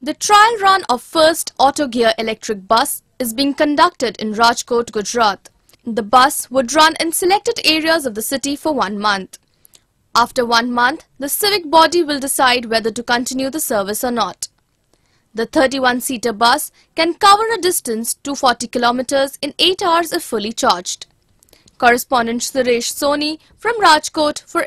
The trial run of first auto gear electric bus is being conducted in Rajkot, Gujarat. The bus would run in selected areas of the city for one month. After one month, the civic body will decide whether to continue the service or not. The 31-seater bus can cover a distance to 40 kilometers in 8 hours if fully charged. Correspondent Suresh Soni from Rajkot for